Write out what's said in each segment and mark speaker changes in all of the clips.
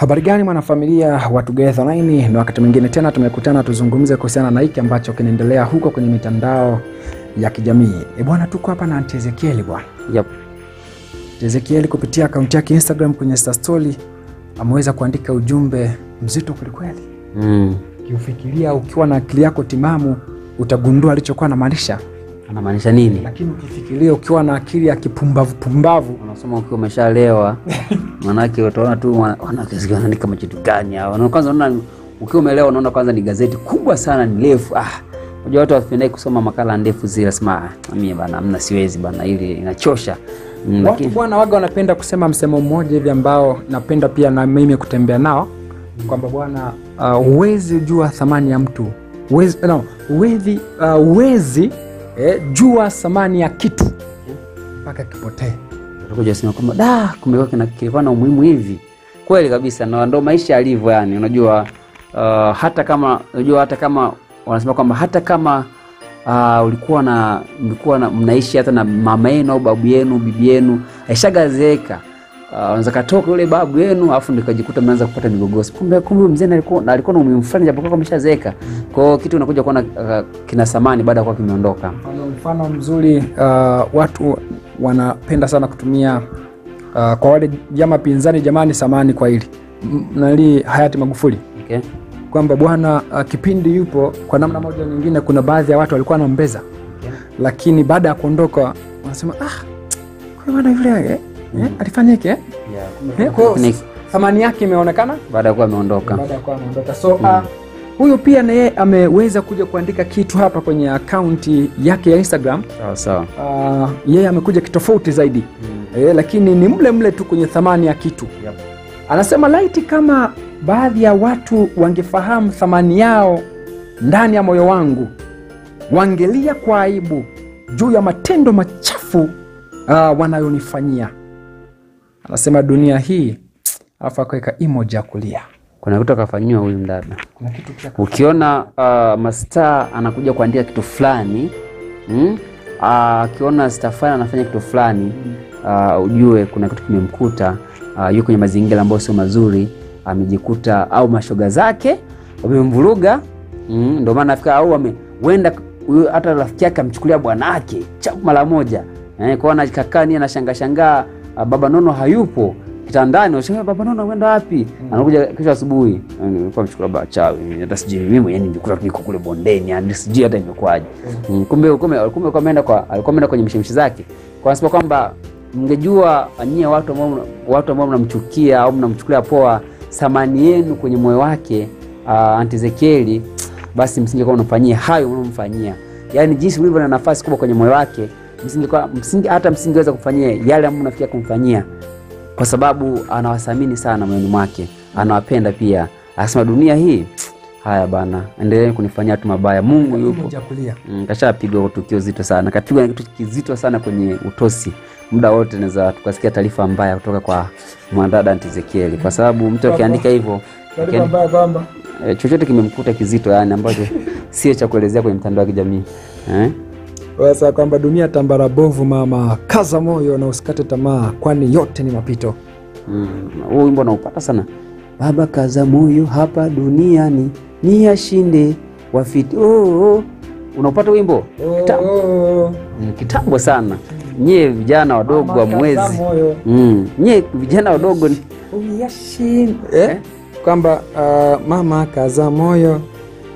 Speaker 1: Habari gani mwanafamilia wa Together Online, na wakati mwingine tena tumekutana tuzungumze kuhusiana na hiki ambacho kinaendelea huko kwenye mitandao ya kijamii. E bwana, tuko hapa na Aunty Ezekiel bwana.
Speaker 2: Yep.
Speaker 1: Ezekiel kupitia akaunti yake Instagram kwenye Insta story ameweza kuandika ujumbe mzito kwelikweli.
Speaker 2: Mm.
Speaker 1: Kiufikiria ukiwa na akili yako timamu utagundua alichokuwa anamaanisha,
Speaker 2: Anamaanisha nini?
Speaker 1: lakini ukifikiria ukiwa na akili ya kipumbavu pumbavu
Speaker 2: Unasoma ukiwa umeshalewa, manake utaona tu wanaandika machitu gani hao. Kwanza unaona ukiwa umelewa, unaona kwanza ni gazeti kubwa sana, ni refu. Ah, unajua watu wapendai kusoma makala ndefu zile, sema ah, mimi bana, amna, siwezi bana, ili inachosha. Mm,
Speaker 1: Watu
Speaker 2: lakini
Speaker 1: bwana waga wanapenda kusema msemo mmoja hivi ambao napenda pia na mimi kutembea nao kwamba bwana, uh, huwezi jua thamani ya mtu uwezi, no, uwezi, uh, huwezi eh, jua thamani ya kitu mpaka kipotee.
Speaker 2: utakuja sema kwamba da, kumbe kilikuwa na umuhimu hivi. Kweli kabisa, na ndo maisha yalivyo. Yani unajua uh, hata kama unajua hata kama wanasema kwamba hata kama uh, ulikuwa na mlikuwa na mnaishi hata na mama yenu au babu yenu bibi yenu aishagazeeka uh, unaweza katoka yule babu yenu afu nikajikuta kajikuta mnaanza kupata migogosi, kumbe kumbe mzee alikuwa na alikuwa na umuhimu fulani japokuwa ameshazeeka. Kwa hiyo kitu unakuja kuona uh, kina thamani baada ya kuwa kimeondoka.
Speaker 1: Mfano, mfano mzuri uh, watu wanapenda sana kutumia uh, kwa wale jama pinzani, jamani, samani kwa hili nali hayati Magufuli
Speaker 2: Okay?
Speaker 1: kwamba bwana uh, kipindi yupo kwa namna moja nyingine, kuna baadhi ya watu walikuwa wanambeza
Speaker 2: Okay.
Speaker 1: lakini baada ya kuondoka wanasema ah, kwa maana yule eh, eh, alifanya hiki eh? Kwa thamani yake imeonekana
Speaker 2: baada ya kuwa ameondoka.
Speaker 1: baada ya kuwa ameondoka. So uh, huyu pia naye ameweza kuja kuandika kitu hapa kwenye akaunti yake ya Instagram.
Speaker 2: Sawa sawa.
Speaker 1: Uh, yeye amekuja kitofauti zaidi mm. eh, lakini ni mle mle tu kwenye thamani ya kitu.
Speaker 2: Yep.
Speaker 1: Anasema laiti kama baadhi ya watu wangefahamu thamani yao ndani ya moyo wangu, wangelia kwa aibu juu ya matendo machafu uh, wanayonifanyia. Anasema dunia hii, alafu akaweka emoji ya kulia.
Speaker 2: Kuna kitu akafanyiwa huyu mdada.
Speaker 1: Kuna kitu pia
Speaker 2: Ukiona uh, mastaa anakuja kuandika kitu fulani mm? uh, akiona staa fulani anafanya kitu fulani uh, ujue kuna kitu kimemkuta. Uh, yuko kwenye mazingira ambayo sio mazuri, amejikuta uh, au mashoga zake wamemvuruga mm? Ndio maana afika au amewenda huyu hata rafiki yake amchukulia bwanake chapu mara moja eh, kwa anakakaa ni anashangaa shangaa uh, baba nono hayupo kitandani, unashangaa baba nono ameenda wapi? Anakuja kesho asubuhi, eh, nilikuwa mchukua baba chawi, hata sijui mimi mwenyewe nilikuwa niko kule bondeni, yani sijui hata imekwaje. Mm, kumbe kumbe kumbe alikuwa ameenda kwa alikuwa ameenda kwenye mshemshi zake, kwa sababu kwamba mngejua nyie watu ambao watu ambao mnamchukia au mnamchukulia poa thamani yenu kwenye moyo wake uh, Aunty Ezekiel, basi msingekuwa mnamfanyia hayo mnamfanyia, yani jinsi ulivyo na nafasi kubwa kwenye moyo wake, msingekuwa msingi, hata msingeweza kufanyia yale ambayo mnafikia kumfanyia kwa sababu anawathamini sana moyoni mwake, anawapenda pia. Anasema dunia hii haya bana, endeleeni kunifanyia tu mabaya, Mungu yupo.
Speaker 1: emoji ya kulia.
Speaker 2: Mm, kashapigwa kwa tukio zito sana, kapigwa kitu kizito sana kwenye utosi. Muda wote naweza tukasikia taarifa mbaya kutoka kwa mwanadada Aunty Ezekiel, kwa sababu mtu akiandika hivyo eh, chochote kimemkuta kizito, yani ambacho sio cha kuelezea kwenye mtandao wa kijamii eh?
Speaker 1: Sasa kwamba dunia tambara bovu, mama, kaza moyo na usikate tamaa, kwani yote ni mapito.
Speaker 2: Mm, wimbo naupata sana. Baba kaza moyo hapa duniani ni yashinde wafiti. Oh, oh. Unaupata wimbo kitambo,
Speaker 1: Oh,
Speaker 2: mm, kitambo sana. Nyie vijana wadogo wa mwezi mm. Nyie vijana wadogo ni-
Speaker 1: uyashinde. Eh? kwamba uh, mama kaza moyo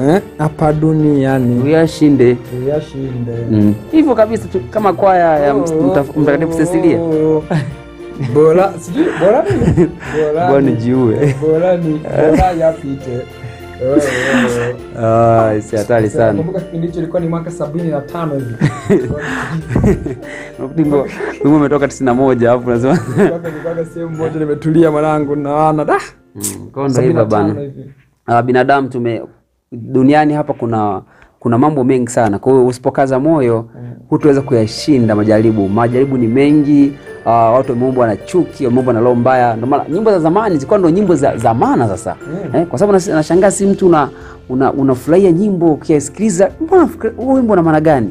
Speaker 1: eh, hapa duniani
Speaker 2: uyashinde
Speaker 1: uyashinde.
Speaker 2: Mm. hivyo kabisa tu, kama kwaya ya Mta- Mtakatifu Cecilia
Speaker 1: Oh, bora sijui bora ni Bora
Speaker 2: Bwana
Speaker 1: ni-
Speaker 2: jiue.
Speaker 1: bora ni bora yapite. Oh, oh, oh.
Speaker 2: Ah, si hatari sana.
Speaker 1: Nakumbuka kipindi hicho ilikuwa ni mwaka sabini na tano hivi
Speaker 2: Wimbo umetoka tisini na moja alafu
Speaker 1: nilikuwa sehemu moja nimetulia mwanangu naana da
Speaker 2: Mm, ndo hivyo
Speaker 1: tano
Speaker 2: bana.
Speaker 1: hivi.
Speaker 2: uh, binadamu tume duniani hapa kuna kuna mambo mengi sana. Kwa hiyo usipokaza moyo hutaweza kuyashinda majaribu. Majaribu ni mengi uh, watu wameumbwa na chuki wameumbwa na roho mbaya. Ndio maana nyimbo za zamani zilikuwa ndio nyimbo za, za maana sasa eh, kwa sababu nashangaa si mtu una una- unafurahia nyimbo ukisikiliza mbona huo wimbo una maana gani?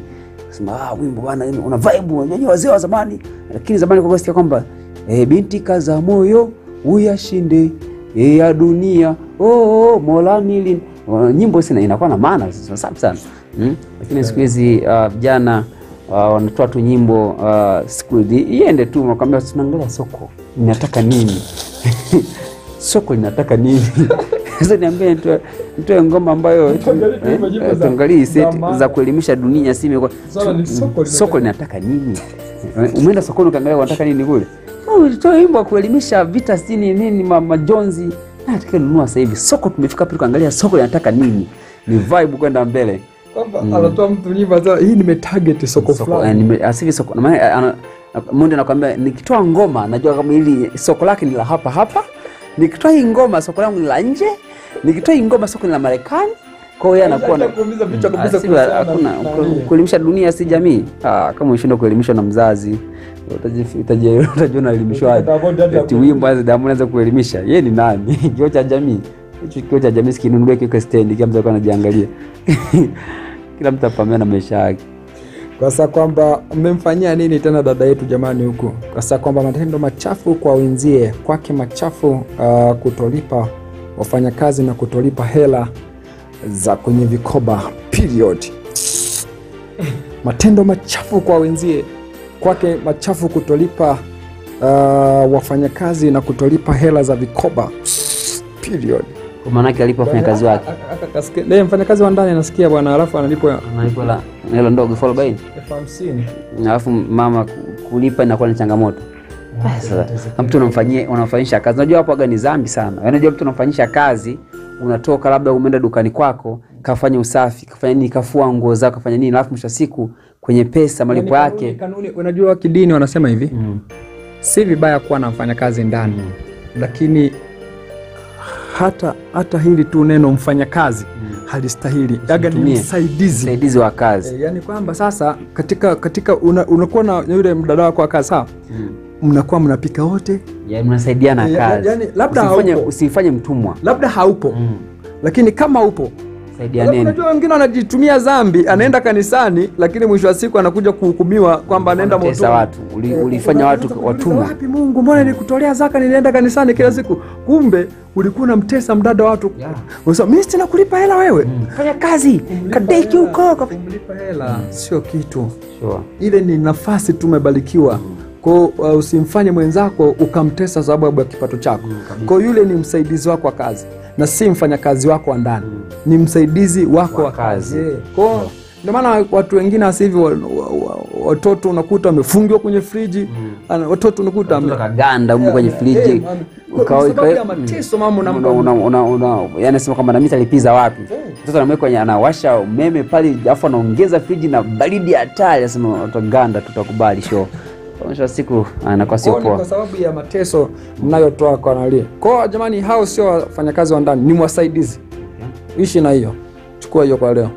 Speaker 2: Sema ah, wimbo bwana una vibe unajua wazee wa zamani. Lakini zamani kwa kwamba eh, binti kaza moyo uyashinde e ya dunia. Oh, oh, mola nili. Uh, nyimbo sina inakuwa na maana safi sana. Mm? lakini siku hizi uh, vijana uh, wanatoa tu nyimbo uh, siku hizi. Iende tu nakwambia tunaangalia soko. Inataka nini? Soko linataka nini sasa niambie nitoe nitoe ngoma ambayo
Speaker 1: Tuangalie
Speaker 2: eh,
Speaker 1: za-
Speaker 2: tuangalie
Speaker 1: za
Speaker 2: seti
Speaker 1: maana.
Speaker 2: za kuelimisha dunia si
Speaker 1: soko linataka-
Speaker 2: nini? Umeenda sokoni ukaangalia wanataka nini kule? Oh, toa wimbo wa kuelimisha vita sini nini ma, majonzi. Nataka nunua sasa hivi soko tumefika pili, kuangalia soko linataka nini? Ni vibe kwenda mbele.
Speaker 1: Kwamba anatoa mtu nyimbo hii nimetarget soko
Speaker 2: soko eh,
Speaker 1: fulani
Speaker 2: asivi soko na maana ana- Munde anakwambia nikitoa ngoma najua kama hili soko lake ni la hapa hapa. Nikitoa hii ngoma soko langu ni la nje nikitoa hii ngoma soko la Marekani kwa hiyo anakuwa na
Speaker 1: kuumiza vichwa kabisa kwa
Speaker 2: hakuna kuelimisha dunia si jamii. Ah, kama ushindwe kuelimishwa na mzazi utaji- utaji- utajua unaelimishwaje?
Speaker 1: Utakuta
Speaker 2: Eti wimbo azi damu anaweza kuelimisha, yeye ni nani? Kioo cha jamii hicho, kioo cha jamii sikinunulie kiweke stendi, kila mtu anajiangalia kila mtu apambana na maisha yake.
Speaker 1: kwa saa kwamba mmemfanyia nini tena dada yetu jamani huku kwa saa kwamba matendo machafu kwa wenzie kwake machafu uh, kutolipa wafanyakazi na kutolipa hela za kwenye vikoba period. Matendo machafu kwa wenzie. Kwake machafu kutolipa uh, wafanyakazi na kutolipa hela za vikoba period.
Speaker 2: Kwa maana yake alipo wafanyakazi wake.
Speaker 1: Ndiye mfanyakazi wa ndani anasikia bwana alafu analipwa
Speaker 2: hela ndogo elfu arobaini.
Speaker 1: elfu hamsini.
Speaker 2: Alafu mama kulipa inakuwa ni changamoto. Sasa mtu unamfanyia unamfanyisha kazi, unajua hapo aga ni dhambi sana. Yaani Unajua mtu unamfanyisha kazi, unatoka labda umeenda dukani kwako, kafanya usafi, kafanya nini, kafua nguo zako, kafanya nini, alafu mwisho siku kwenye pesa malipo
Speaker 1: Yaani
Speaker 2: yake.
Speaker 1: kanuni- unajua kidini wanasema hivi
Speaker 2: mm.
Speaker 1: si vibaya kuwa na mfanyakazi ndani. Lakini hata hata hili tu neno mfanyakazi halistahili. Aga ni msaidizi.
Speaker 2: Msaidizi wa kazi.
Speaker 1: E, yani kwamba sasa katika katika una, na yule mdada wako wa kazi sawa?
Speaker 2: Mm.
Speaker 1: Mnakuwa mnapika wote.
Speaker 2: Yaani mnasaidiana
Speaker 1: Eh,
Speaker 2: kazi.
Speaker 1: Yani labda
Speaker 2: usifanye,
Speaker 1: haupo.
Speaker 2: usifanye mtumwa.
Speaker 1: Labda haupo.
Speaker 2: Mm.
Speaker 1: lakini kama upo.
Speaker 2: Saidianeni.
Speaker 1: Unajua wengine wanajitumia dhambi anaenda kanisani lakini mwisho wa siku anakuja kuhukumiwa kwamba anaenda motoni.
Speaker 2: watu. Uli,
Speaker 1: Eh,
Speaker 2: ulifanya watu watumwa.
Speaker 1: Wapi Mungu, mbona nilikutolea zaka nilienda kanisani kila siku, kumbe ulikuwa unamtesa mdada watu.
Speaker 2: Yeah.
Speaker 1: Unasema mimi sina kulipa hela wewe.
Speaker 2: fanya kazi. Kadeki huko
Speaker 1: Kumlipa hela. Sio kitu,
Speaker 2: sure.
Speaker 1: ile ni nafasi tumebarikiwa umebarikiwa. Kwa uh, usimfanye mwenzako ukamtesa sababu ya kipato chako. Kwa yule ni msaidizi wako wa kazi na si mfanyakazi wako wa ndani, ni msaidizi wako
Speaker 2: Wa
Speaker 1: kazi. Kwa hiyo ndio maana watu wengine hasa hivi wa- wa- wa- watoto unakuta wamefungiwa kwenye friji. Mm. watoto unakuta
Speaker 2: amekaganda huko kwenye friji.
Speaker 1: Eh, kwa sababu ya mateso mama unampa
Speaker 2: una, una, una, una, yani sema kwamba nami talipiza wapi? Mtoto anamweka kwenye anawasha umeme pale alafu anaongeza friji na baridi hatari. Asema ganda tutakubali sho mwisho wa siku anakuwa sio
Speaker 1: Kwa
Speaker 2: poa
Speaker 1: kwa sababu ya mateso mnayotoa kwa nalia. Kwa jamani, hao sio wafanyakazi wa ndani, ni wasaidizi. Ishi na hiyo, chukua hiyo kwa leo.